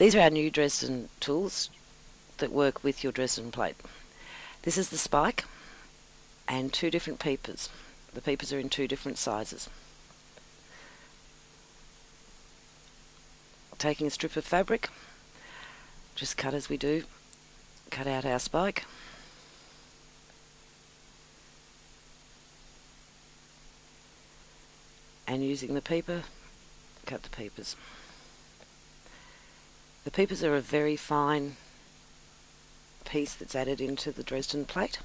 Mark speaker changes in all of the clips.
Speaker 1: These are our new Dresden tools that work with your Dresden plate. This is the spike and two different peepers. The peepers are in two different sizes. Taking a strip of fabric, just cut as we do, cut out our spike. And using the peeper, cut the peepers. The peepers are a very fine piece that's added into the Dresden plate.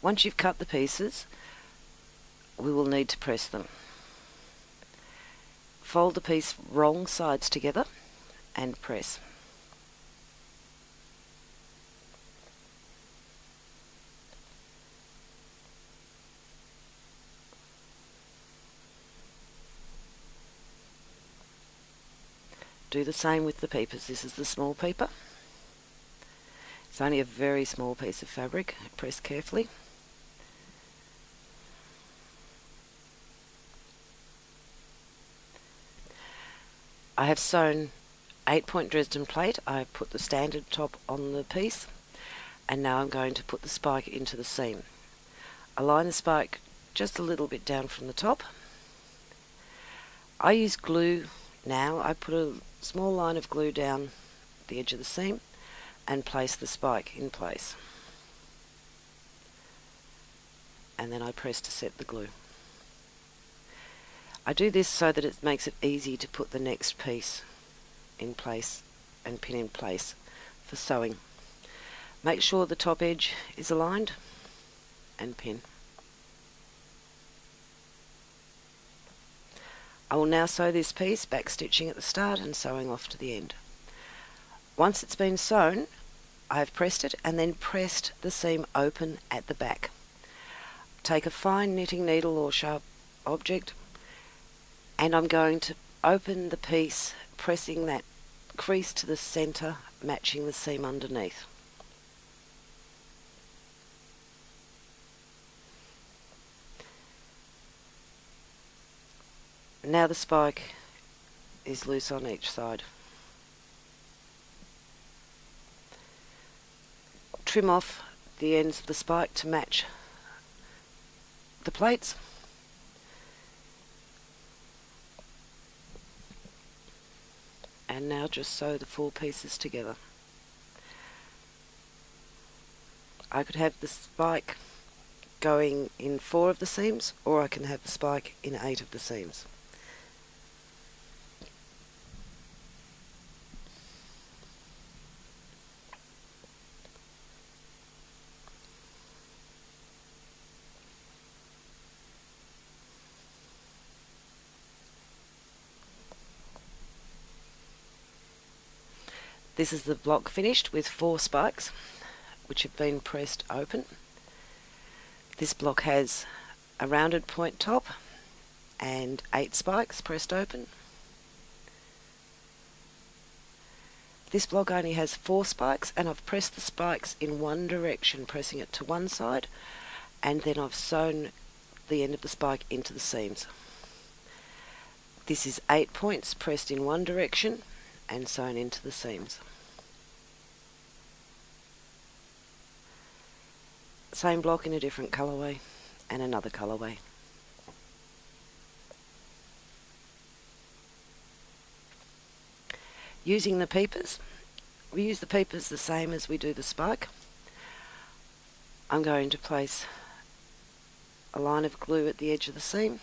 Speaker 1: Once you've cut the pieces, we will need to press them. Fold the piece wrong sides together and press. Do the same with the peepers. This is the small peeper. It's only a very small piece of fabric. Press carefully. I have sewn 8 point Dresden plate. I put the standard top on the piece and now I'm going to put the spike into the seam. Align the spike just a little bit down from the top. I use glue now. I put a small line of glue down the edge of the seam and place the spike in place. And then I press to set the glue. I do this so that it makes it easy to put the next piece in place and pin in place for sewing. Make sure the top edge is aligned and pin. I will now sew this piece, back stitching at the start and sewing off to the end. Once it's been sewn, I have pressed it and then pressed the seam open at the back. Take a fine knitting needle or sharp object and I'm going to open the piece pressing that crease to the centre matching the seam underneath. Now the spike is loose on each side. Trim off the ends of the spike to match the plates. And now just sew the four pieces together. I could have the spike going in four of the seams or I can have the spike in eight of the seams. This is the block finished with four spikes which have been pressed open. This block has a rounded point top and eight spikes pressed open. This block only has four spikes and I've pressed the spikes in one direction, pressing it to one side and then I've sewn the end of the spike into the seams. This is eight points pressed in one direction and sewn into the seams. Same block in a different colourway and another colourway. Using the peepers, we use the peepers the same as we do the spike. I'm going to place a line of glue at the edge of the seam,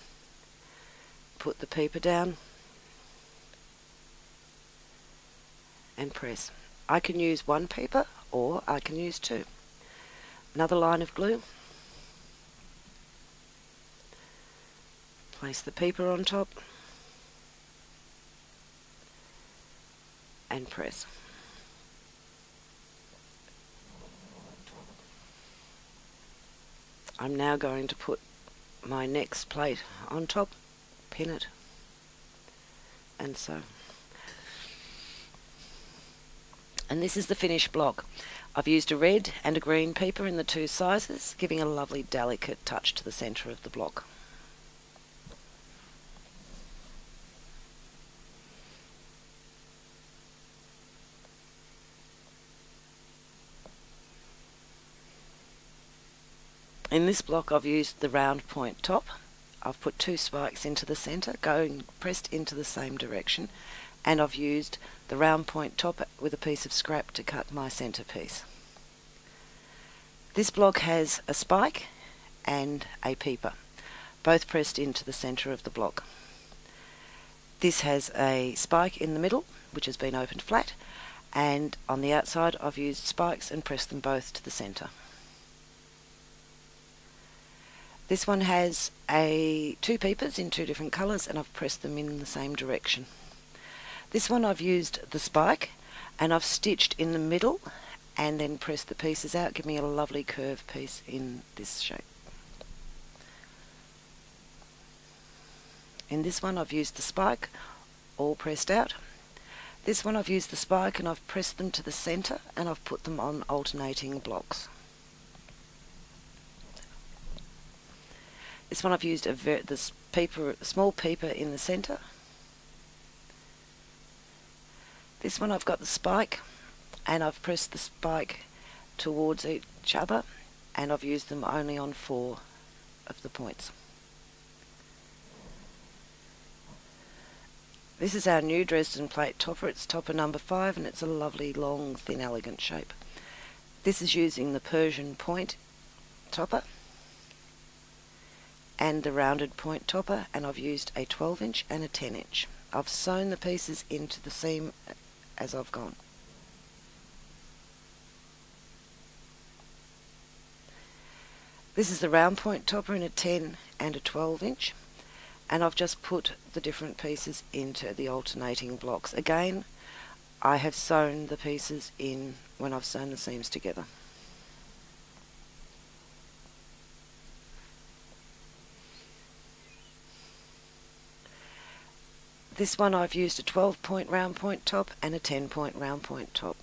Speaker 1: put the peeper down and press. I can use one peeper or I can use two. Another line of glue. Place the peeper on top and press. I'm now going to put my next plate on top, pin it and sew. And this is the finished block. I've used a red and a green peeper in the two sizes, giving a lovely delicate touch to the centre of the block. In this block I've used the round point top. I've put two spikes into the centre, going pressed into the same direction, and I've used the round point top with a piece of scrap to cut my centre piece. This block has a spike and a peeper, both pressed into the centre of the block. This has a spike in the middle, which has been opened flat, and on the outside I've used spikes and pressed them both to the centre. This one has a two peepers in two different colours and I've pressed them in the same direction. This one I've used the spike and I've stitched in the middle and then pressed the pieces out, give me a lovely curved piece in this shape. In this one I've used the spike all pressed out. This one I've used the spike and I've pressed them to the centre and I've put them on alternating blocks. This one I've used a peeper, small peeper in the centre. This one I've got the spike and I've pressed the spike towards each other and I've used them only on four of the points. This is our new Dresden plate topper. It's topper number five and it's a lovely long thin elegant shape. This is using the Persian point topper and the rounded point topper and I've used a 12 inch and a 10 inch. I've sewn the pieces into the seam as I've gone. This is the round point topper in a 10 and a 12 inch and I've just put the different pieces into the alternating blocks. Again I have sewn the pieces in when I've sewn the seams together. This one I've used a 12 point round point top and a 10 point round point top.